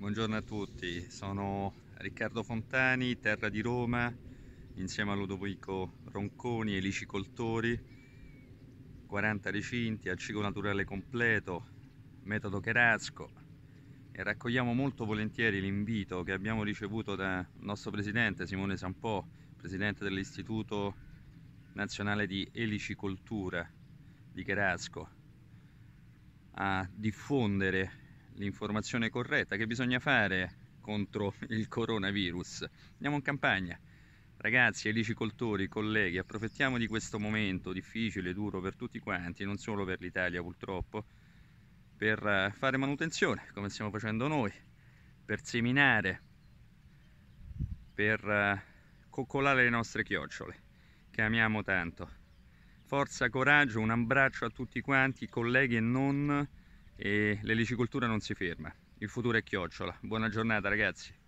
Buongiorno a tutti, sono Riccardo Fontani, terra di Roma, insieme a Ludovico Ronconi, elicicoltori, 40 recinti, al ciclo naturale completo, metodo Cherazco e raccogliamo molto volentieri l'invito che abbiamo ricevuto dal nostro presidente Simone Sampò, presidente dell'Istituto Nazionale di Elicicoltura di Cherazco, a diffondere l'informazione corretta che bisogna fare contro il coronavirus. Andiamo in campagna. Ragazzi, elicicoltori, colleghi, approfittiamo di questo momento difficile, duro per tutti quanti, non solo per l'Italia purtroppo, per eh, fare manutenzione, come stiamo facendo noi, per seminare, per eh, coccolare le nostre chiocciole, che amiamo tanto. Forza, coraggio, un abbraccio a tutti quanti, colleghi e non e l'elicicoltura non si ferma. Il futuro è chiocciola. Buona giornata ragazzi.